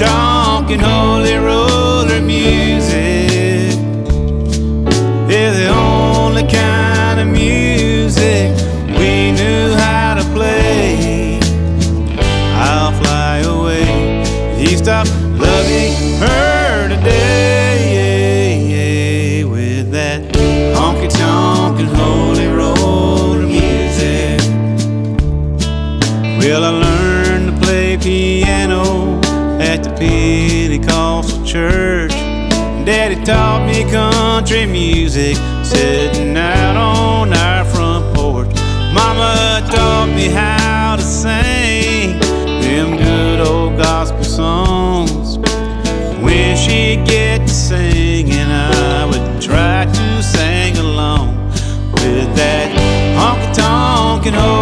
tonkin' holy roller music. They're the only kind of music we knew how to play. I'll fly away if you stop loving her today with that honky tonk and holy roller music. I to play piano at the Pentecostal church. Daddy taught me country music sitting out on our front porch. Mama taught me how to sing them good old gospel songs. When she'd get to singing, I would try to sing along with that honky tonk and holy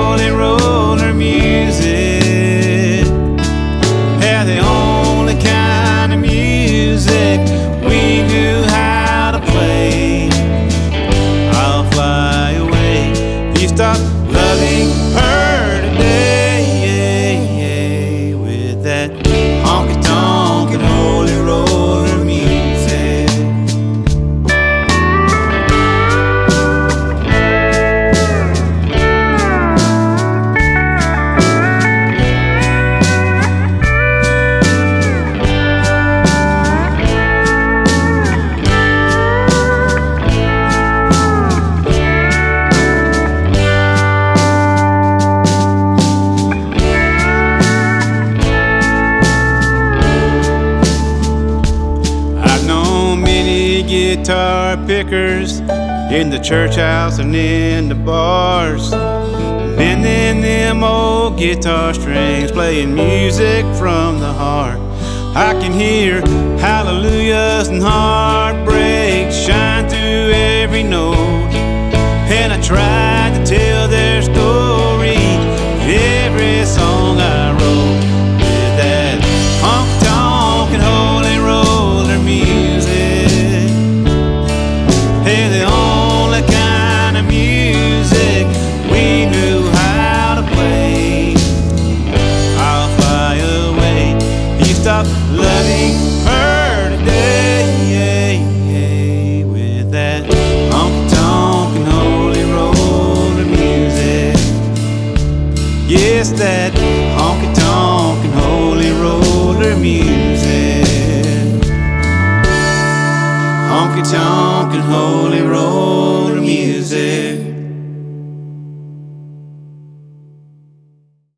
guitar pickers in the church house and in the bars. Bending them old guitar strings, playing music from the heart. I can hear You stop loving her today with that honky tonk and holy roller music. Yes, that honky tonk and holy roller music. Honky tonk and holy roller.